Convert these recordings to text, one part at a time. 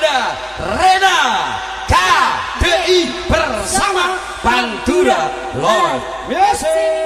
ada Rena KDI bersama Pantura Lord Music.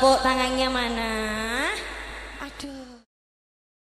po tang